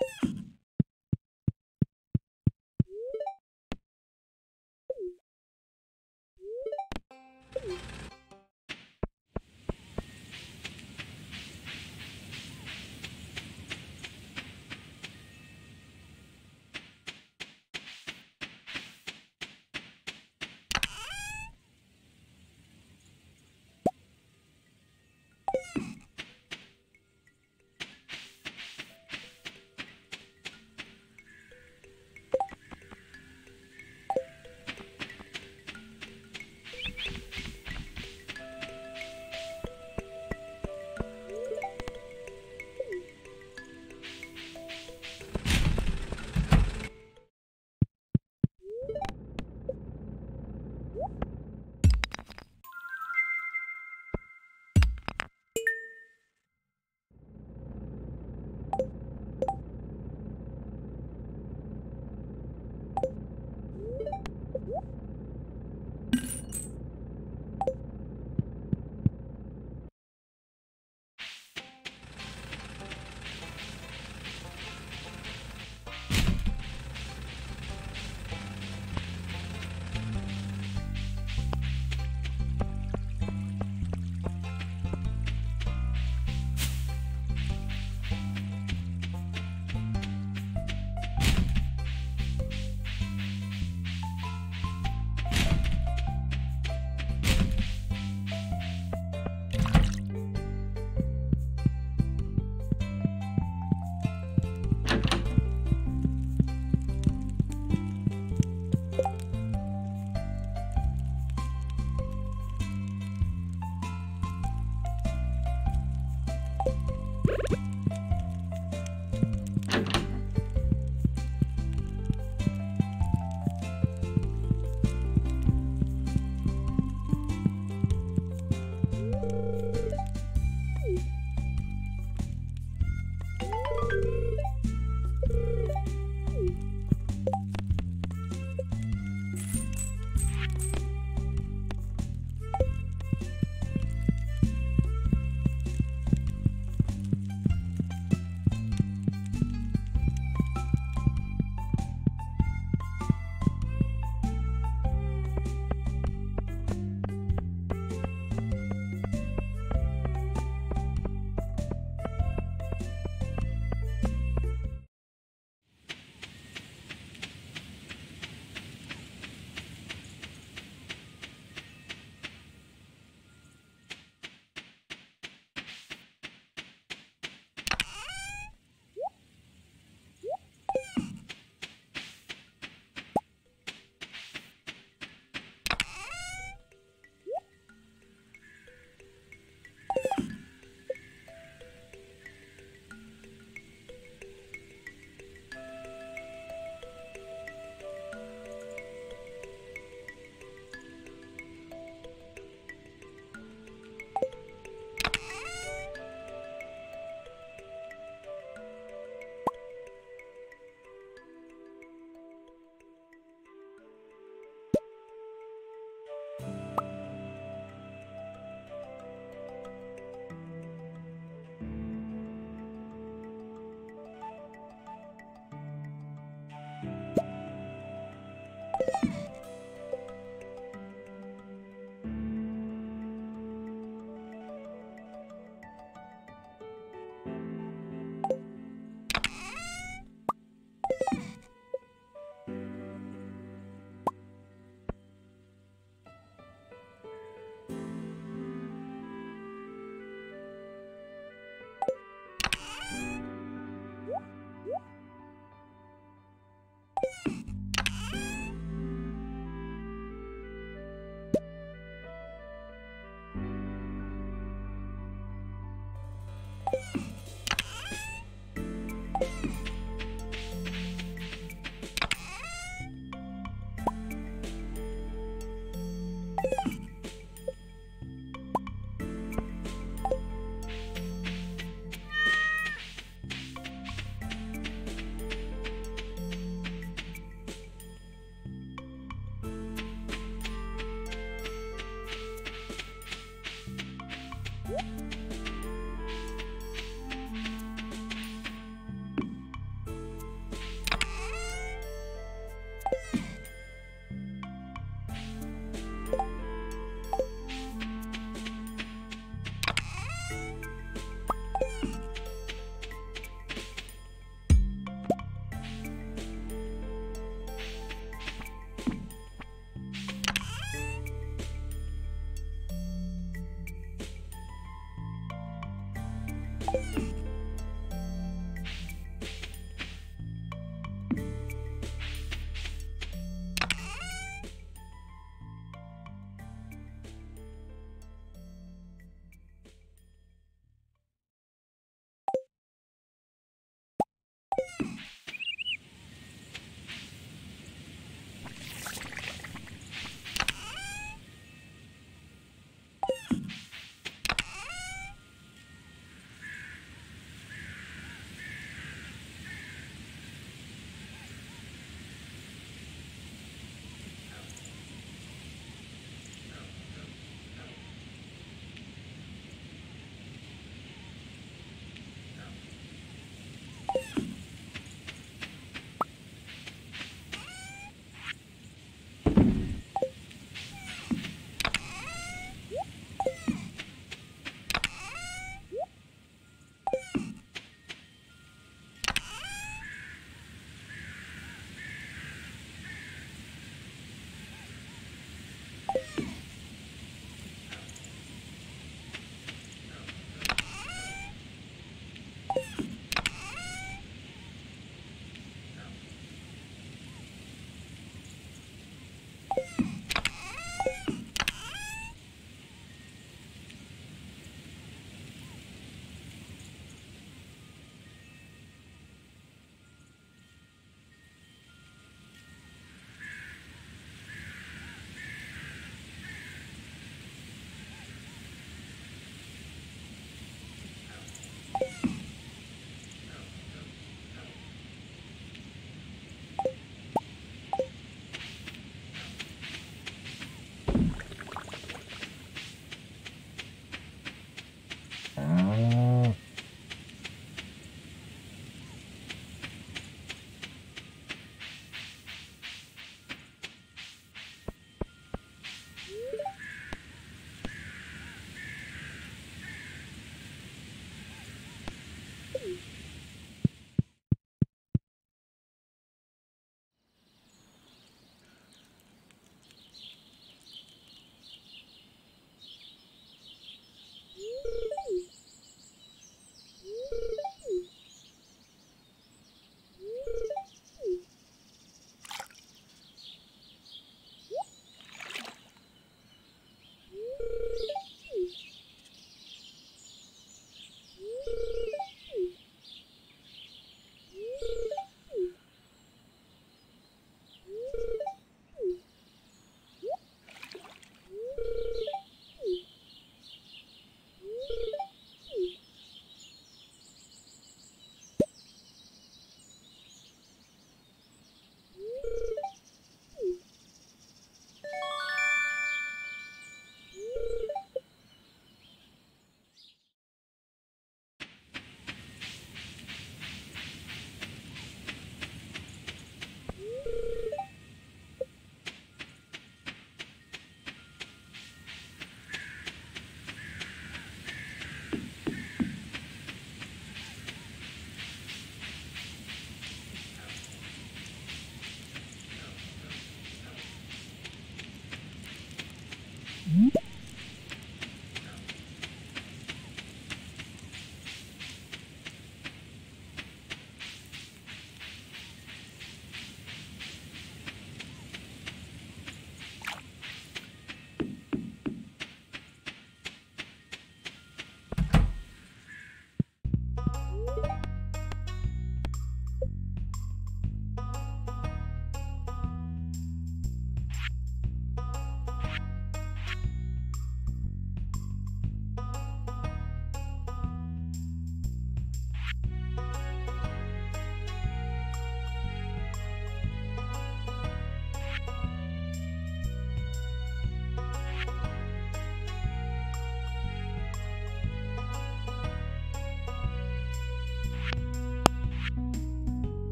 you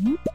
Mm-hmm.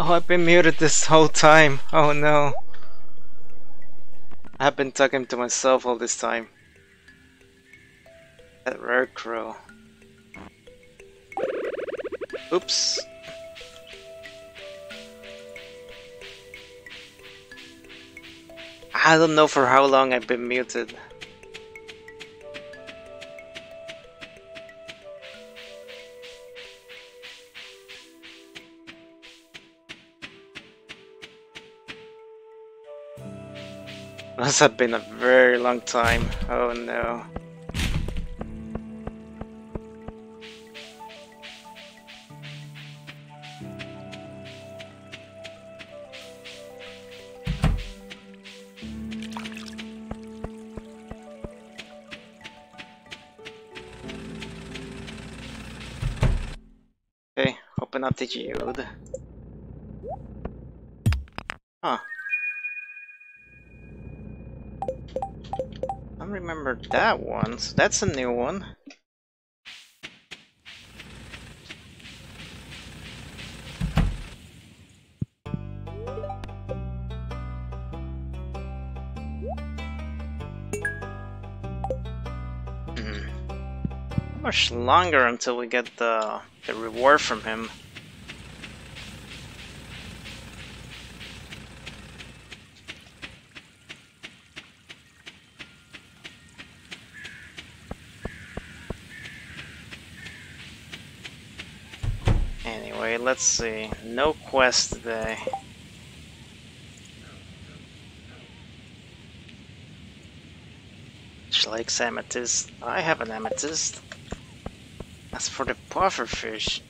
Oh, I've been muted this whole time. Oh no. I've been talking to myself all this time. That rare crow. Oops. I don't know for how long I've been muted. Must have been a very long time. Oh no. Okay, open up the geode. That one, so that's a new one. Hmm. Much longer until we get the the reward from him? Anyway, let's see. No quest today. She likes amethyst. I have an amethyst. As for the pufferfish,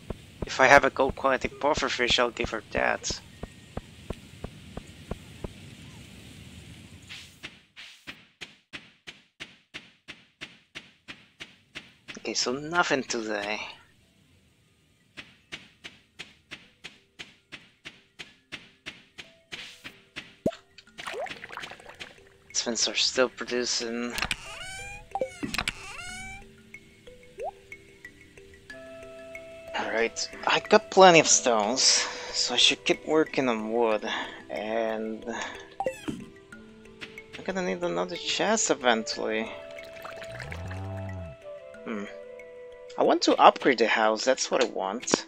if I have a gold quality pufferfish, I'll give her that. Okay, so nothing today. Are still producing. Alright, I got plenty of stones, so I should keep working on wood. And I'm gonna need another chest eventually. Hmm. I want to upgrade the house, that's what I want.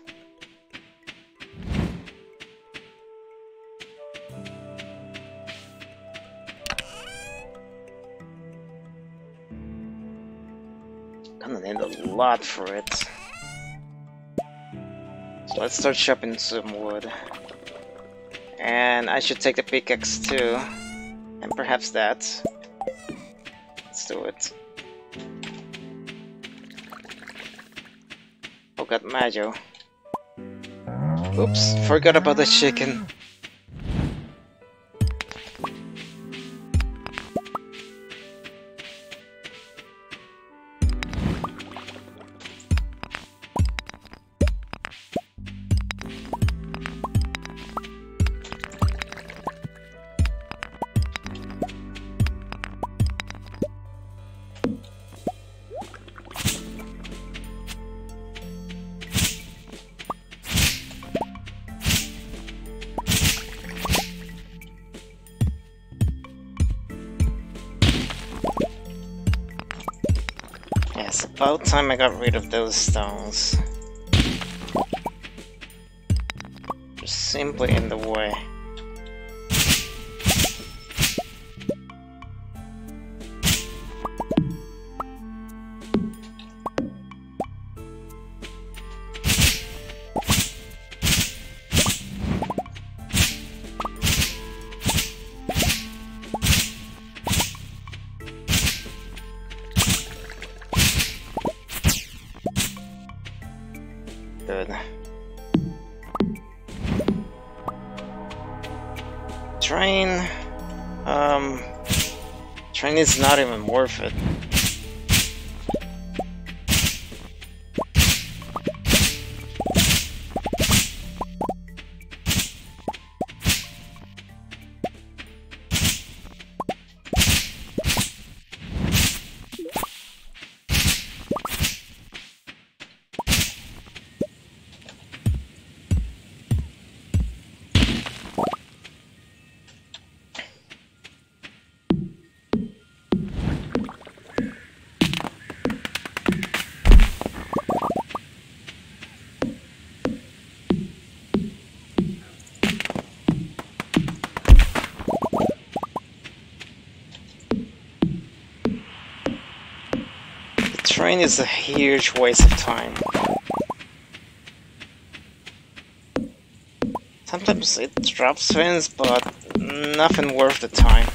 Lot for it. So let's start chopping some wood. And I should take the pickaxe too. And perhaps that. Let's do it. Oh god, Majo. Oops, forgot about the chicken. Time I got rid of those stones. Just simply in the way. Is not even worth it. Train is a huge waste of time. Sometimes it drops fins, but nothing worth the time.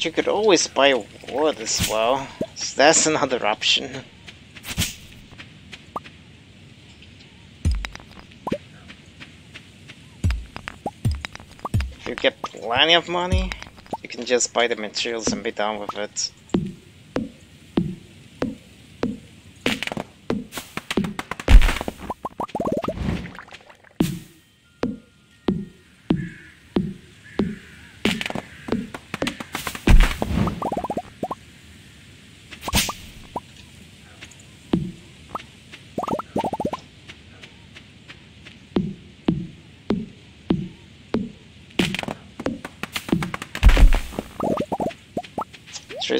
You could always buy wood as well. So that's another option. If you get plenty of money, you can just buy the materials and be done with it.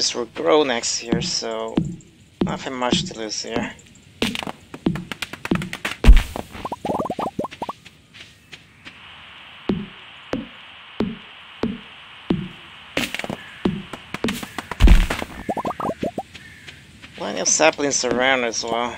Trees will grow next year, so nothing much to lose here. Plenty of saplings around as well.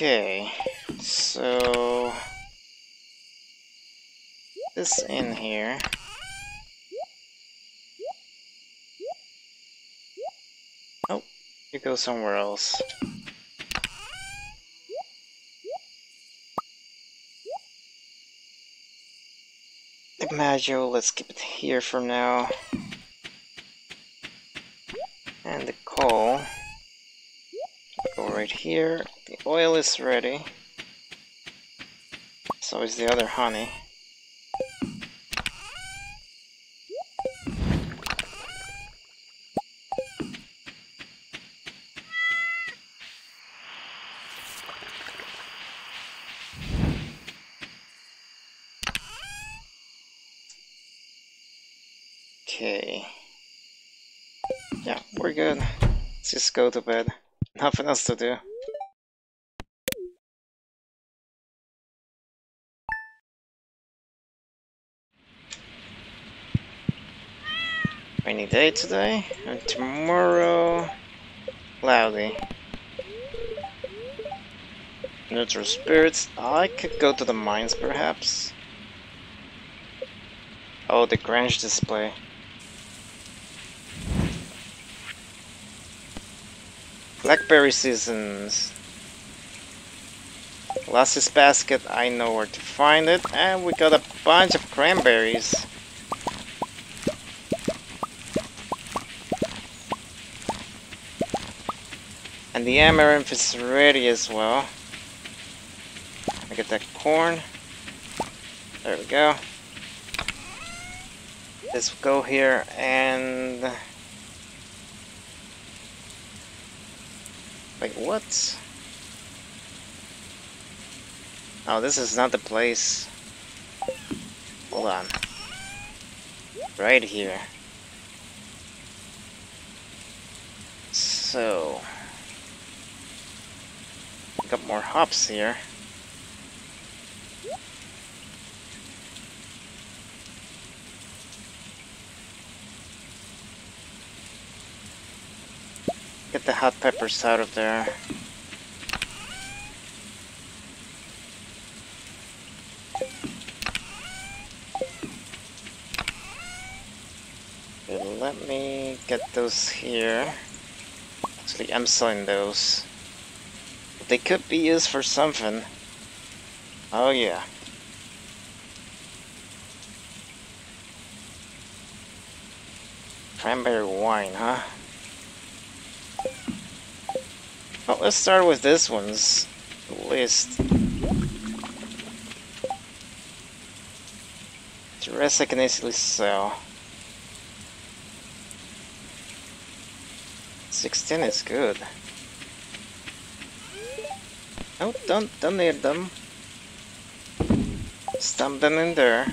Okay, so this in here. Oh, you go somewhere else. Maggio, let's keep it here for now. And the coal right here. The oil is ready. So is the other honey. Okay. Yeah, we're good. Let's just go to bed. Nothing else to do. Rainy day today, and tomorrow cloudy. Neutral spirits. I could go to the mines perhaps. Oh, the Grange display. Blackberry seasons. Lassie's basket, I know where to find it. And we got a bunch of cranberries. And the amaranth is ready as well. I get that corn. There we go. Let's go here and... Wait, what? Oh, this is not the place. Hold on. Right here. So... Got more hops here. Hot peppers out of there. let me get those here. Actually, I'm selling those. They could be used for something. Oh yeah. Cranberry wine, huh? Well, let's start with this one's list. The rest I can easily sell. 16 is good. Oh, don't, don't need them. Stump them in there.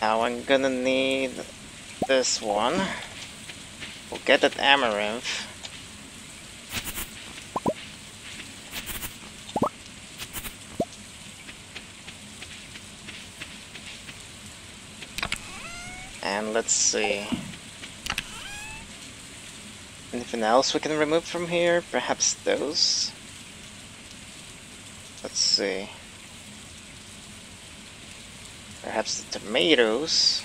Now I'm gonna need this one. We'll get that amaranth. And let's see. Anything else we can remove from here? Perhaps those? Let's see. Perhaps the tomatoes.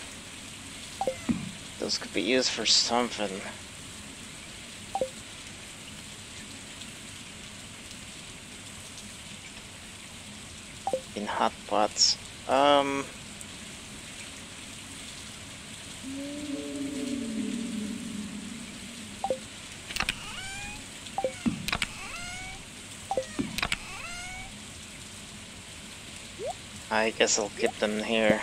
Those could be used for something. In hot pots. Um... I guess I'll keep them here.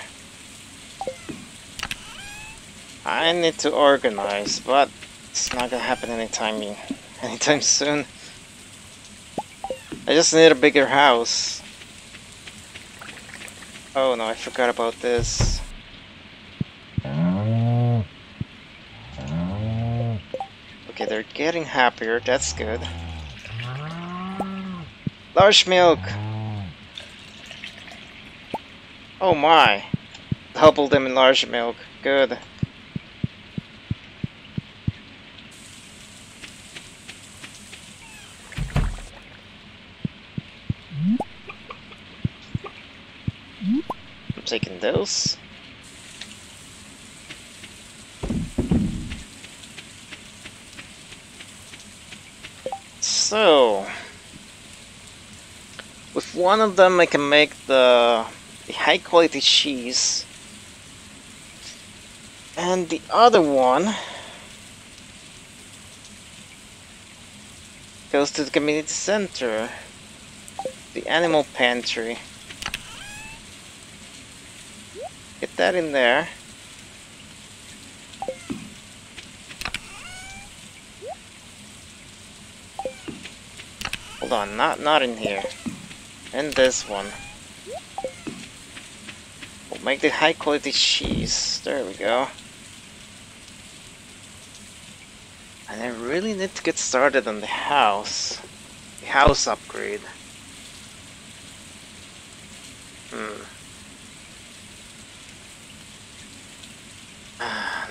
I need to organize, but it's not gonna happen anytime anytime soon. I just need a bigger house. Oh no, I forgot about this. Okay, they're getting happier, that's good. Large milk! Oh my! Double them in large milk, good. I'm taking those. So, with one of them I can make the, the high quality cheese and the other one goes to the community center, the animal pantry. Get that in there. Hold on, not not in here. In this one. Make the high quality cheese. There we go. And I really need to get started on the house. The house upgrade. Hmm.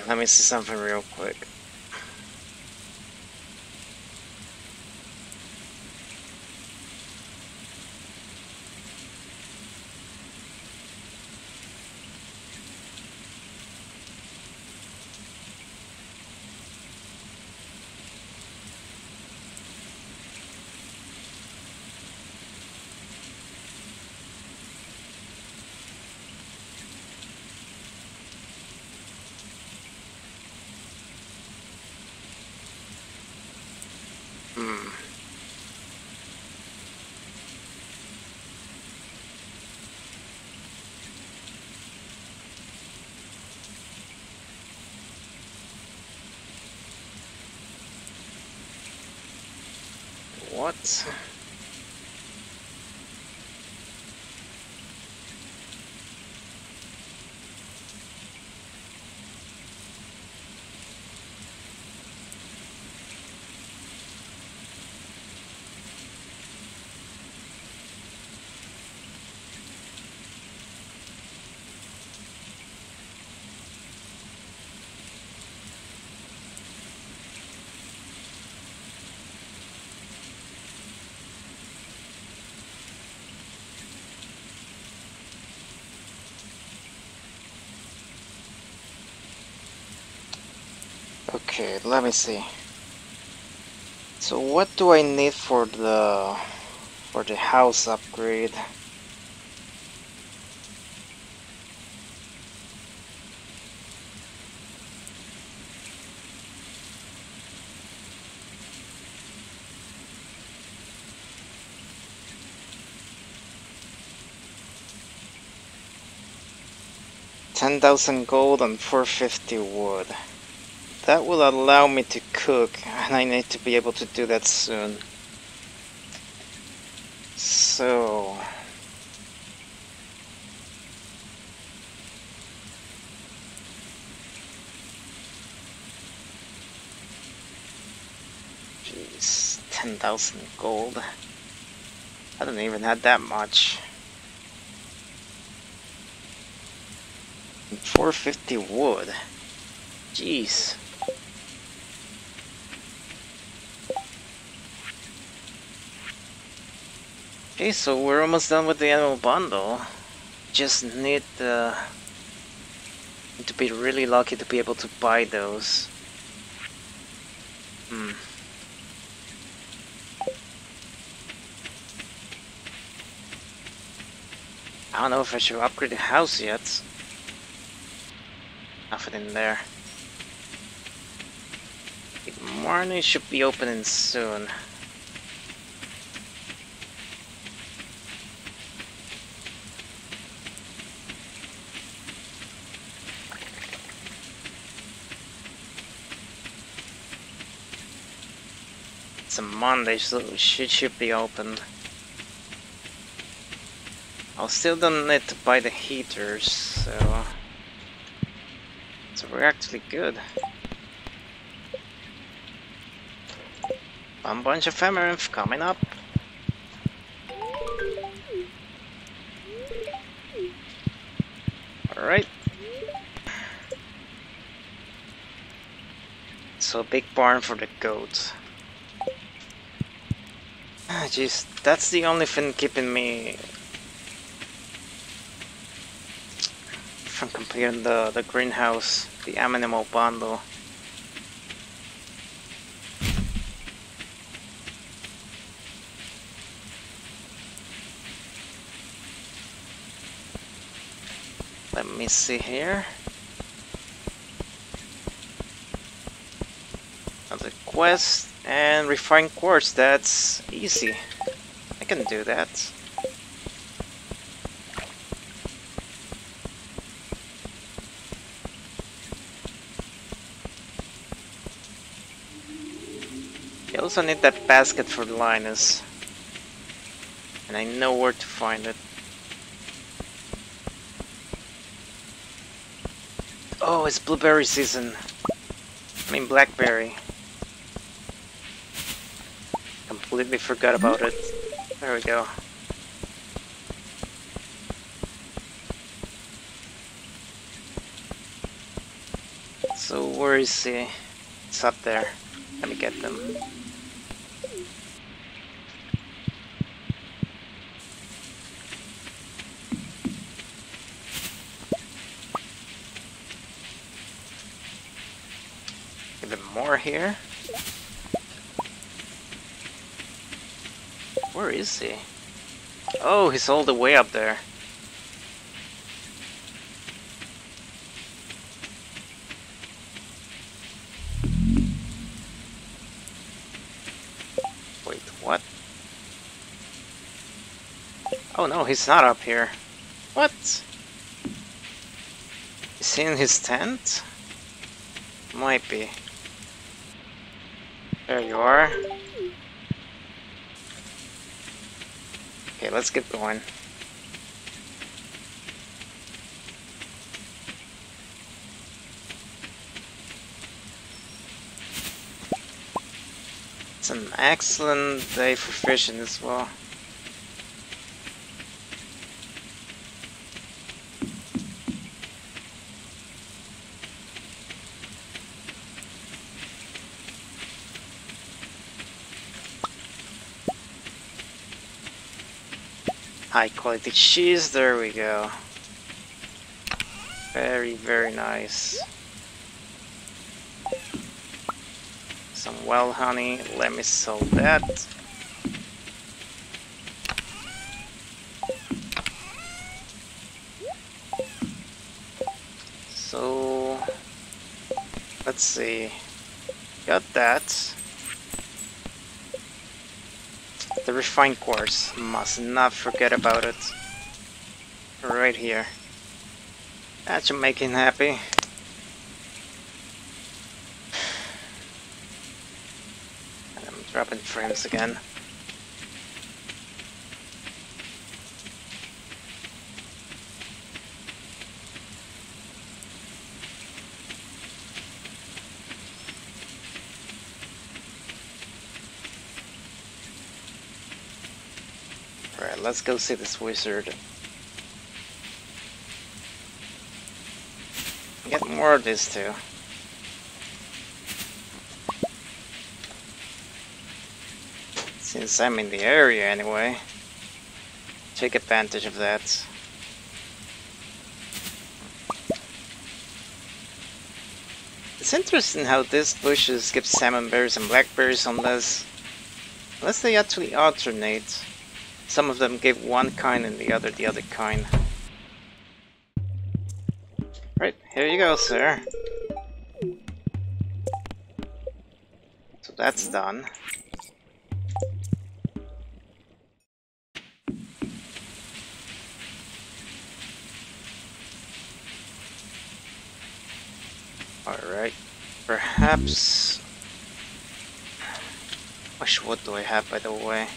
Let me see something real quick. what? Okay, let me see. So what do I need for the for the house upgrade? Ten thousand gold and four fifty wood. That will allow me to cook, and I need to be able to do that soon. So... Jeez, 10,000 gold. I don't even have that much. 450 wood. Jeez. Okay, so we're almost done with the animal bundle. Just need uh, to be really lucky to be able to buy those. Hmm. I don't know if I should upgrade the house yet. Nothing in there. The morning should be opening soon. It's a Monday, so shit should be open. I'll still don't need to buy the heaters, so... So we're actually good. One bunch of Amaranth coming up. Alright. So big barn for the goats. Jeez, that's the only thing keeping me from completing the, the greenhouse, the animal bundle. Let me see here. Another quest and refine quartz, that's easy. I can do that. You also need that basket for the Linus. And I know where to find it. Oh, it's blueberry season. I mean blackberry. Completely forgot about it. There we go. So where is he? It's up there. Let me get them. more here. Where is he? Oh, he's all the way up there. Wait, what? Oh no, he's not up here. What? Is he in his tent? Might be. There you are. Okay, let's get going. It's an excellent day for fishing as well. High quality cheese, there we go. Very, very nice. Some well honey, let me sell that. So, let's see. Got that. The refined quartz, must not forget about it. Right here. That should make him happy. And I'm dropping frames again. Alright, let's go see this wizard. Get more of this too. Since I'm in the area anyway, take advantage of that. It's interesting how this bushes give salmon berries and blackberries unless unless they actually alternate. Some of them give one kind and the other the other kind. Right, here you go, sir. So that's done. Alright, perhaps... Which wood do I have, by the way?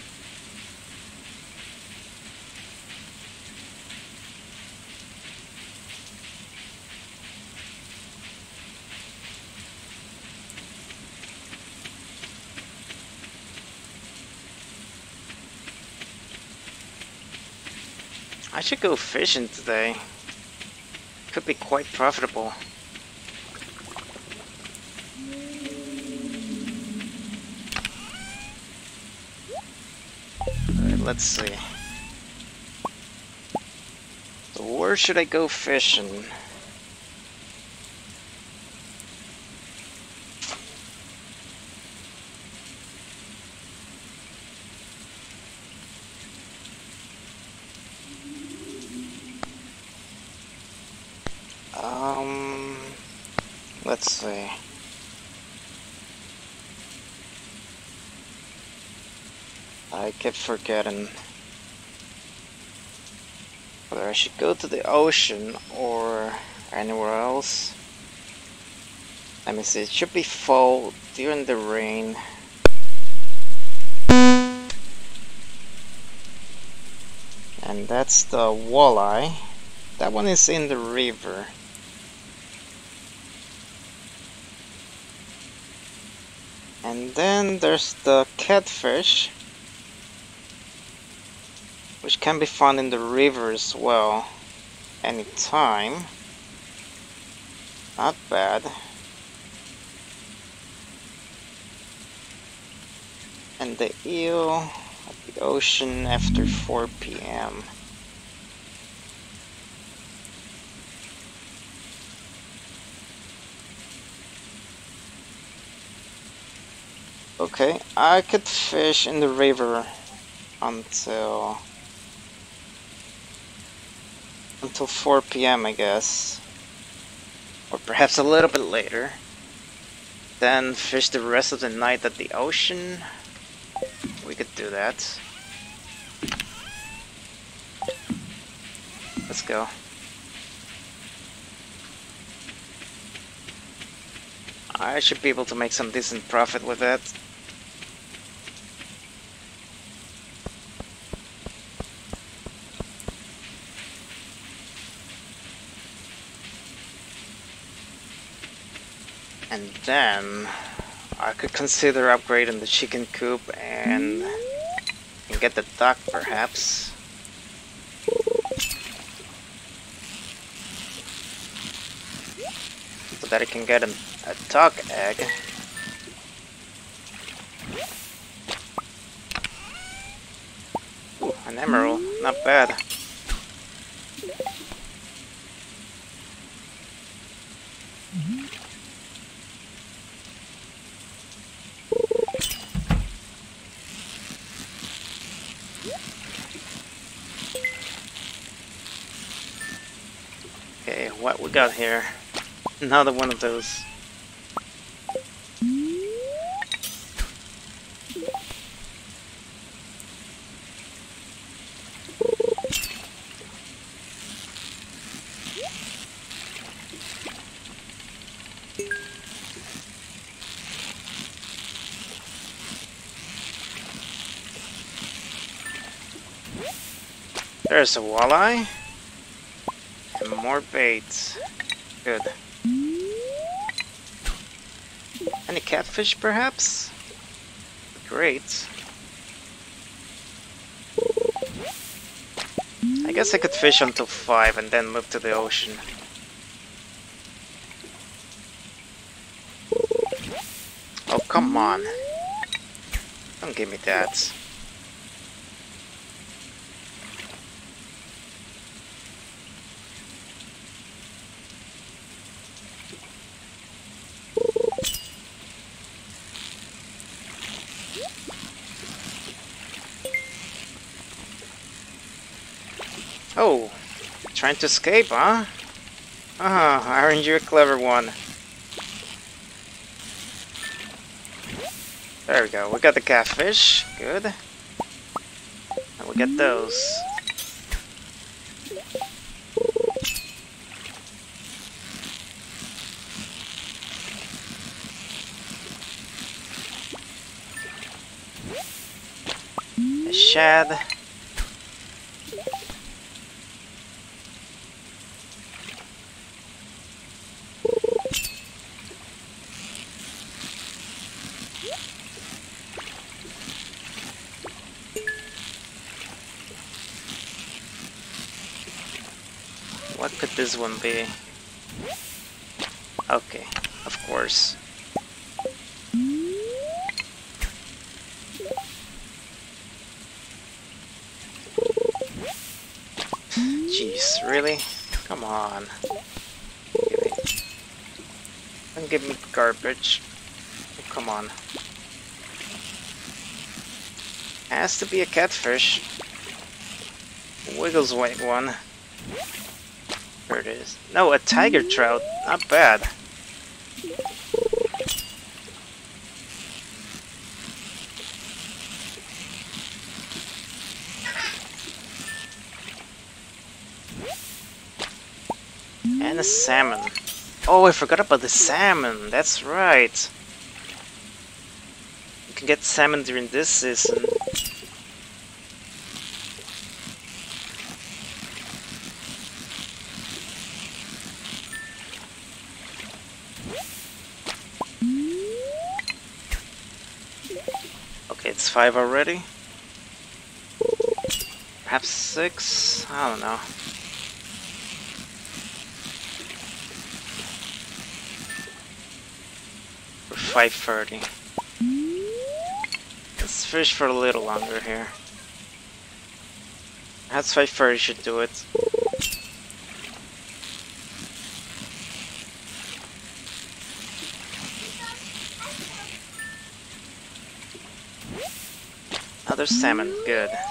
I should go fishing today. Could be quite profitable. Alright, let's see. So where should I go fishing? Let's see. I kept forgetting whether I should go to the ocean or anywhere else. Let me see, it should be fall during the rain. And that's the walleye. That one is in the river. And then there's the catfish, which can be found in the river as well, anytime. Not bad. And the eel at the ocean after 4 p.m. Okay, I could fish in the river until until 4 p.m. I guess, or perhaps a little bit later. Then fish the rest of the night at the ocean. We could do that. Let's go. I should be able to make some decent profit with that. Then I could consider upgrading the chicken coop and, get the duck perhaps. So that I can get an, a duck egg. An emerald, not bad. Got here? Another one of those. There's a walleye. And more baits. Good. Any catfish, perhaps? Great. I guess I could fish until 5 and then move to the ocean. Oh, come on. Don't give me that. Oh, trying to escape, huh? Ah, aren't you a clever one? There we go, we got the catfish, good. And we get those. Shad. What could this one be? Okay, of course. Jeez, really? Come on. Give me. Don't give me garbage. Oh, come on. Has to be a catfish. Wiggles white one. No, a tiger trout. Not bad. And a salmon. Oh, I forgot about the salmon. That's right. You can get salmon during this season. Okay, it's five already. Perhaps six? I don't know. For 5.30. Let's fish for a little longer here. That's 5.30 should do it. Salmon, good.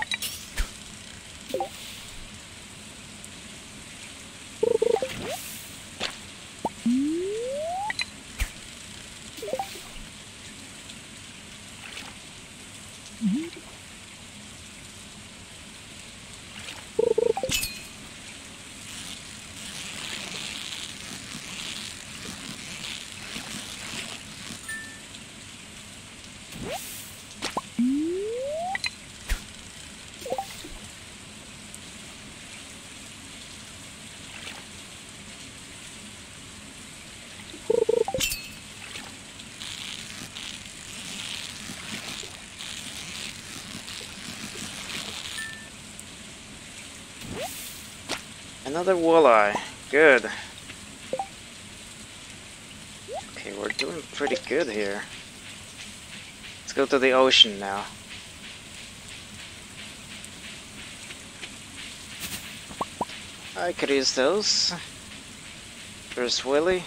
Another walleye. Good. Okay, we're doing pretty good here. Let's go to the ocean now. I could use those. There's Willy.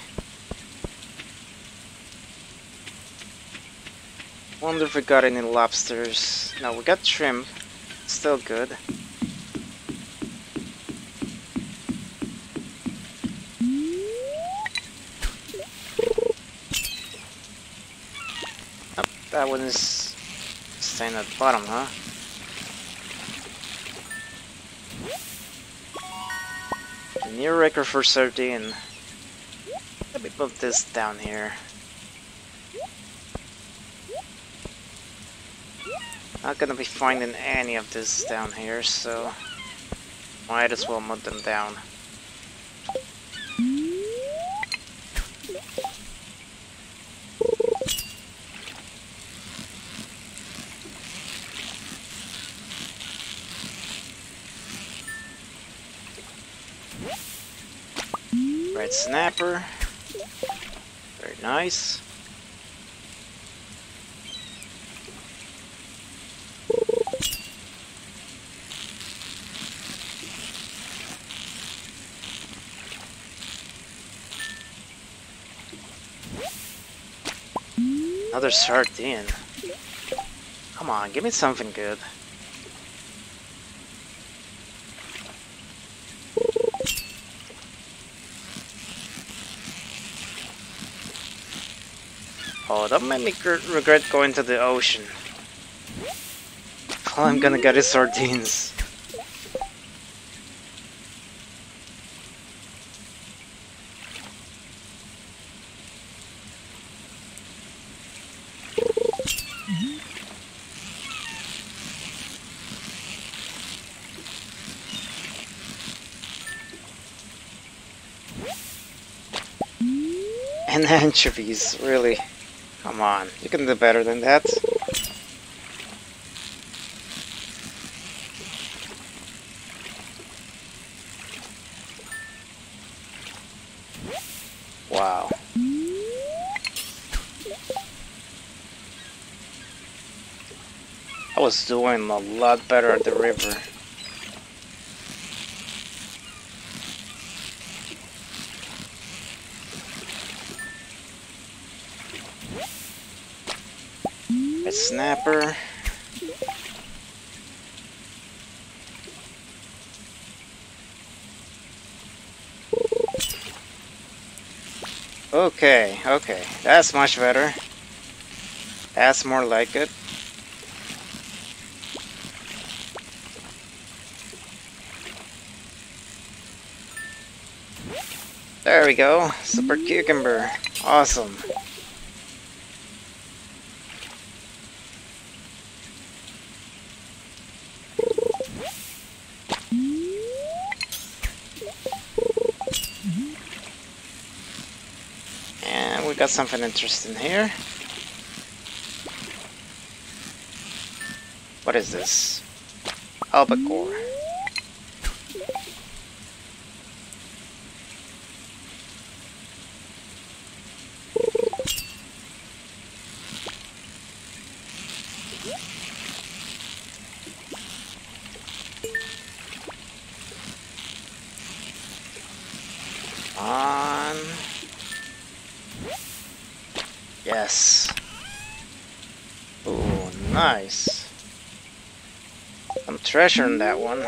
Wonder if we got any lobsters. No, we got shrimp. Still good. Oh, is staying at the bottom, huh? A new record for sardine. Let me put this down here. Not gonna be finding any of this down here, so might as well move them down. Snapper. Very nice. Another sardine. Come on, give me something good. Oh, that made me regret going to the ocean. All I'm gonna get is sardines. And anchovies, really. Come on, you can do better than that. Wow. I was doing a lot better at the river. A snapper. Okay, okay. That's much better. That's more like it. There we go. Super cucumber. Awesome. Got something interesting here. What is this? Albacore. On. Yes. Ooh, nice. Some treasure in that one.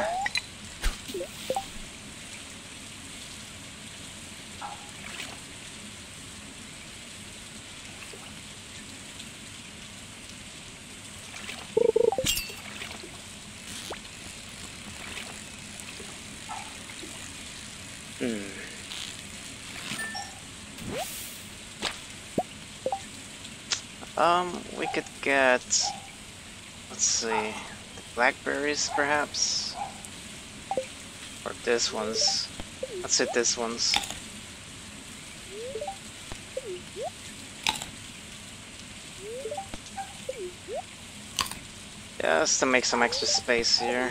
Hmm. Um, we could get, let's see, blackberries perhaps? Or this one's. Let's hit this one's. Just to make some extra space here.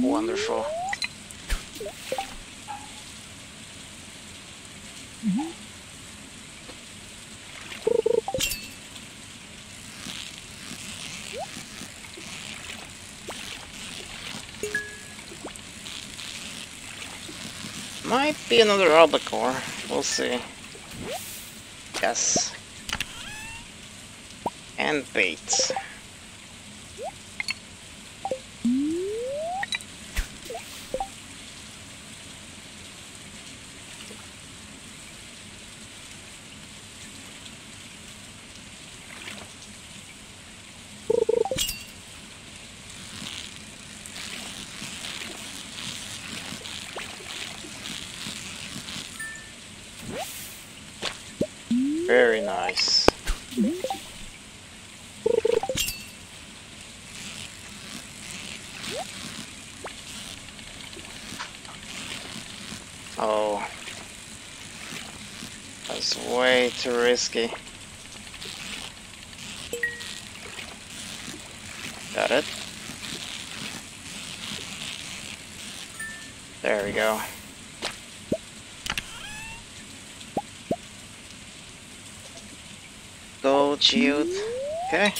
Wonderful. Might be another albacore. We'll see. Yes. And bait. Very nice. Oh. That's too risky. Got it. There we go. Gold shield. Okay.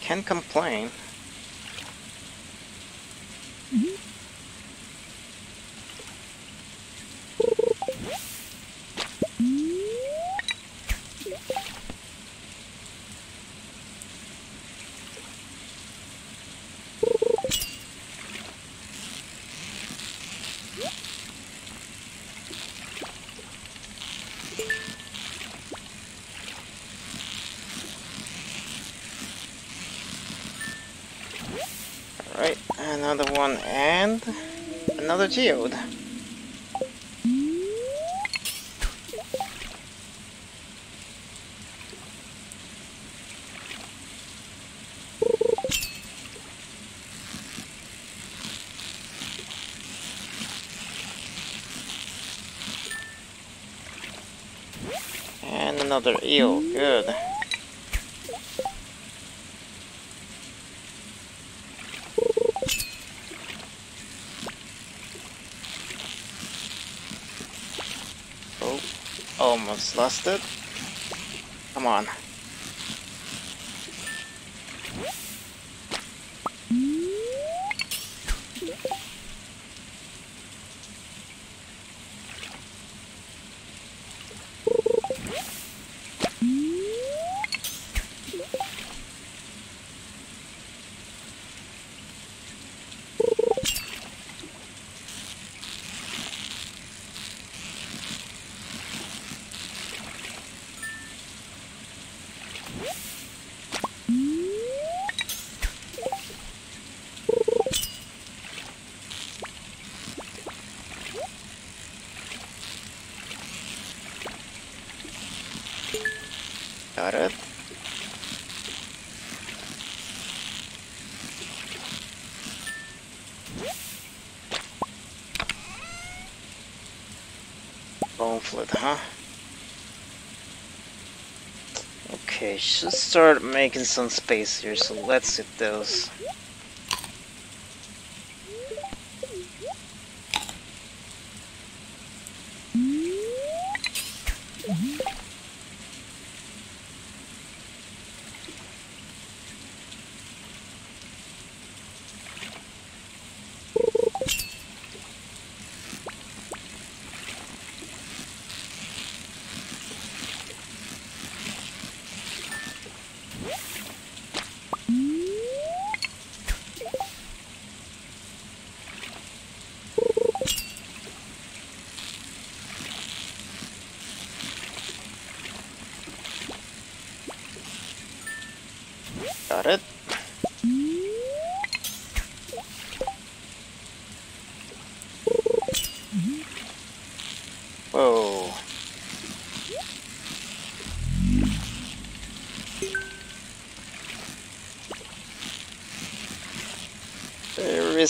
Can't complain. And another eel, good. Oh, almost it. Come on. Got it. Bone flute, huh? Should start making some space here, so let's hit those.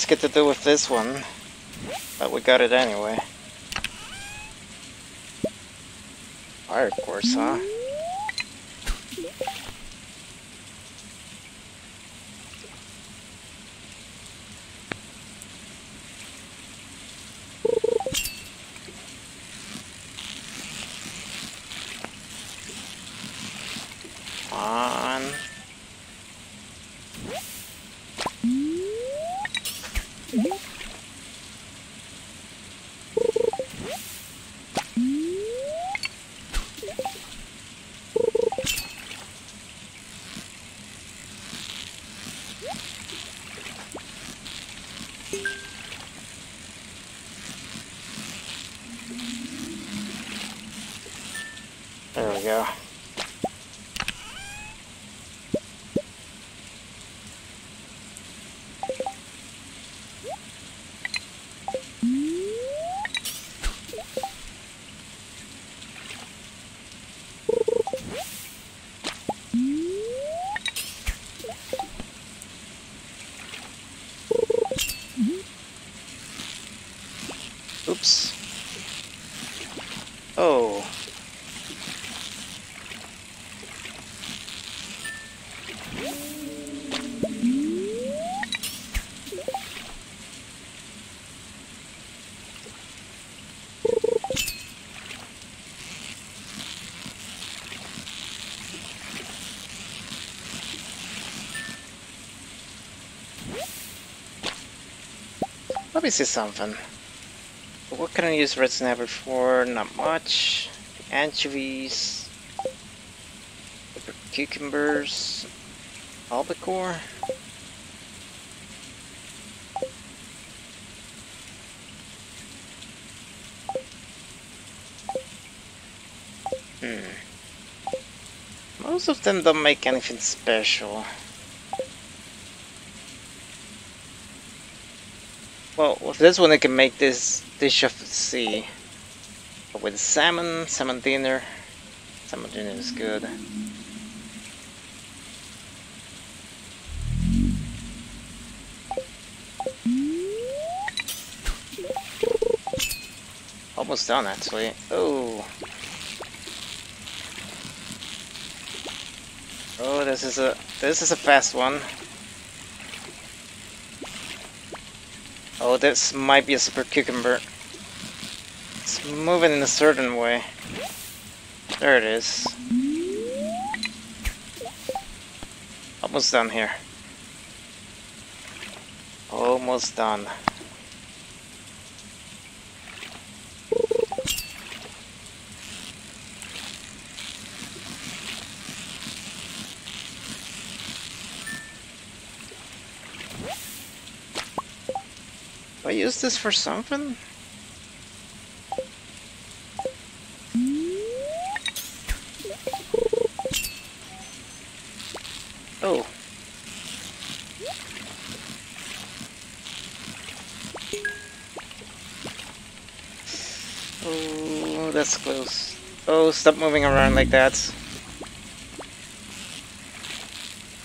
Risky to do with this one, but we got it anyway. Fire quartz, huh? Let me see something. What can I use red snapper for? Not much. Anchovies. Cucumbers. Albacore. Hmm. Most of them don't make anything special. Well, with this one I can make this dish of the sea. But with salmon, salmon dinner, salmon dinner is good. Almost done actually. Oh. Oh, this is a this is a fast one. Oh, this might be a super cucumber. It's moving in a certain way. There it is. Almost done here. Almost done. Do I use this for something? Oh. Oh, that's close. Oh, stop moving around like that.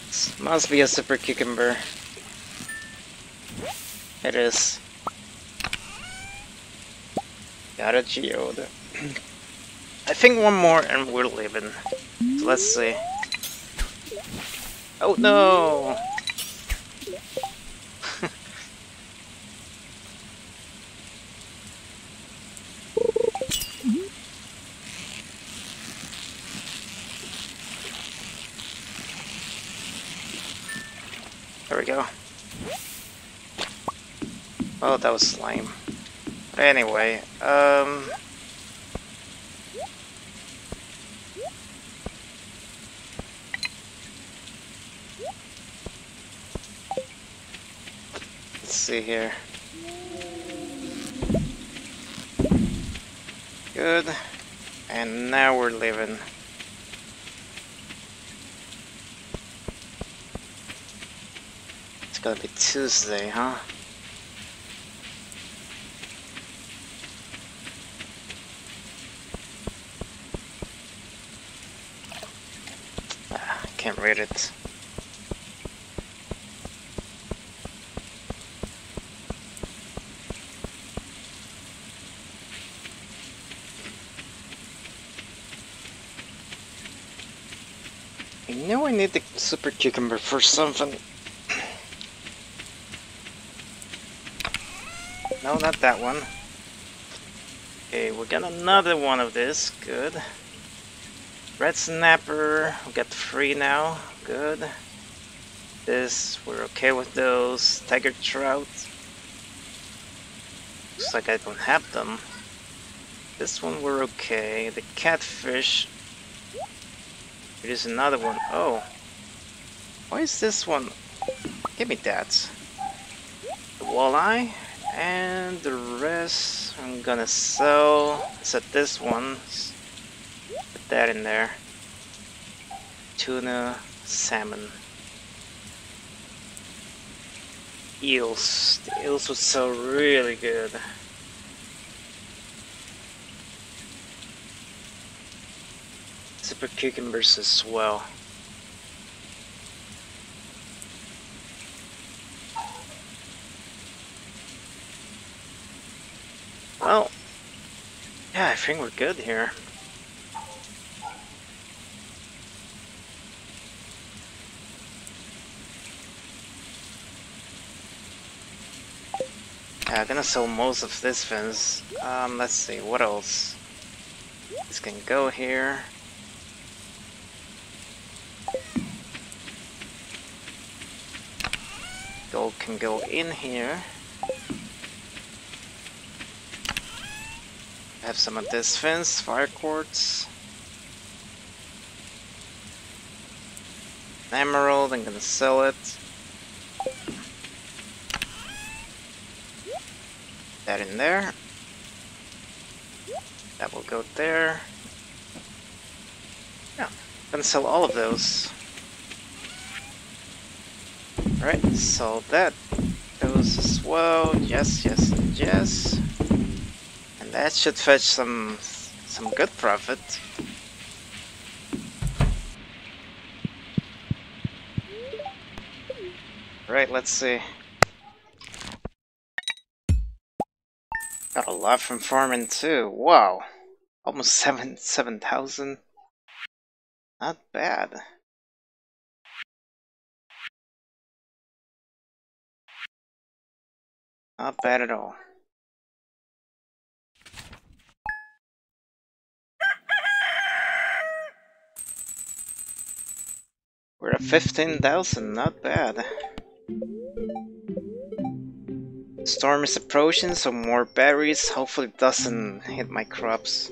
This must be a super cucumber. It is. Got a geode. I think one more and we're leaving. So let's see. Oh no! there we go. Oh, that was slime. Anyway, um... Let's see here. Good. And now we're living. It's gonna be Tuesday, huh? I know I need the super cucumber for something. No, not that one. Okay, we got another one of this. Good. Red snapper, we got three now. Good. This, we're okay with those. Tiger trout. Looks like I don't have them. This one we're okay. The catfish. It is another one. Oh. Why is this one? Give me that. The walleye. And the rest I'm gonna sell. Set this one that in there. Tuna, salmon. Eels. The eels would sell really good. Super cucumbers as well. Well, yeah, I think we're good here. Yeah, I'm gonna sell most of this fence. Um, let's see, what else? This can go here. Gold can go in here. have some of this fence, fire quartz. Emerald, I'm gonna sell it. That in there. That will go there. Yeah, I'm gonna sell all of those. Right, so that those as well. Yes, yes, yes. And that should fetch some some good profit. Right, let's see. Got a lot from farming too. Wow. Almost seven seven thousand. Not bad. Not bad at all. We're at 15,000, not bad. Storm is approaching, so more berries. Hopefully it doesn't hit my crops.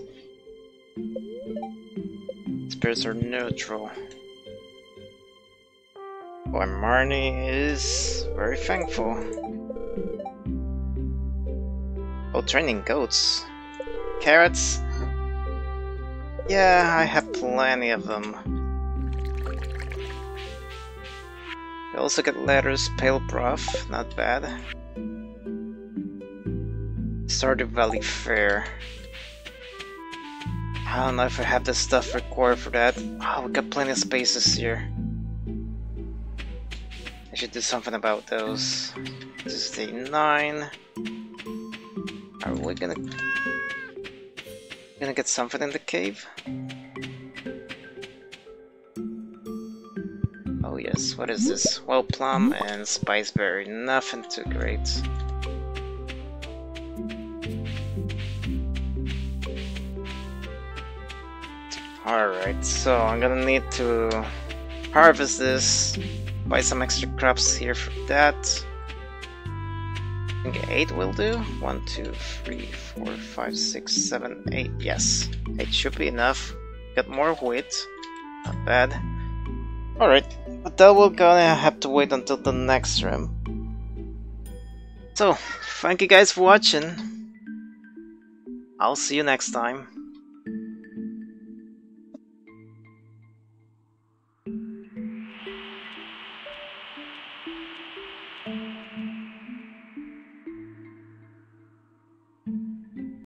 Spirits are neutral. Boy, Marnie is very thankful. Oh, training goats. Carrots? Yeah, I have plenty of them. We also get letters, pale broth, not bad. Stardew Valley Fair. I don't know if I have the stuff required for that. Oh, we got plenty of spaces here. I should do something about those. This is day 9. Are we gonna... Gonna get something in the cave? Oh yes, what is this? Well, plum and spiceberry, nothing too great. Alright, so I'm gonna need to harvest this, buy some extra crops here for that. I think 8 will do. 1, 2, 3, 4, 5, 6, 7, 8. Yes, 8 should be enough. Got more wheat, not bad. Alright, but that we're gonna have to wait until the next stream. So, thank you guys for watching. I'll see you next time.